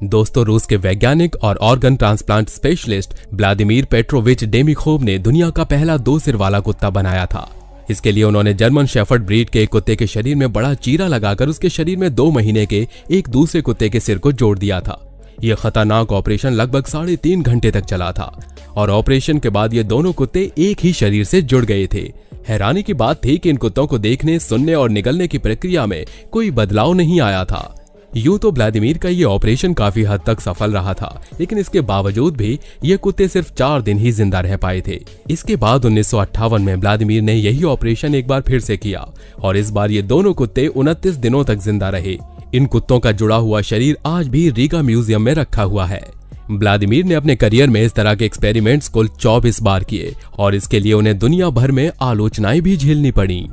दोस्तों, रूस के वैज्ञानिक और organ transplant specialist Vladimir Petrovich Demikhov ने दुनिया का पहला दो सिर वाला कुत्ता बनाया था। इसके लिए उन्होंने जर्मन शेफर्ड ब्रीड के एक कुत्ते के शरीर में बड़ा चीरा लगाकर उसके शरीर में दो महीने के एक दूसरे कुत्ते के सिर को जोड़ दिया था। यह खतरनाक ऑपरेशन लगभग साढ़े तीन घंटे तक चला था और ऑपरेशन के बाद ये दोनों कुत्ते एक ही शरीर से जुड़ गए थे। हैरानी की बात थी कि इन कुत्तों को देखने, सुनने और निगलने की प्रक्रिया में कोई बदलाव नहीं आया था। यूँ तो व्लादिमीर का ये ऑपरेशन काफ़ी हद तक सफल रहा था, लेकिन इसके बावजूद भी ये कुत्ते सिर्फ़ चार दिन ही ज़िंदा रह पाए थे। इसके बाद उन्नीस सौ अट्ठावन में व्लादिमीर ने यही ऑपरेशन एक बार फिर से किया, और इस बार ये दोनों कुत्ते उनतीस दिनों तक ज़िंदा रहे। इन कुत्तों का जुड़ा हुआ शरीर आज भी रीगा म्यूज़ियम में रखा हुआ है। व्लादिमीर ने अपने करियर में इस तरह के एक्सपेरिमेंट्स कुल 24 बार किए, और इसके लिए उन्हें दुनिया भर में आलोचनाएँ भी झेलनी पड़ी।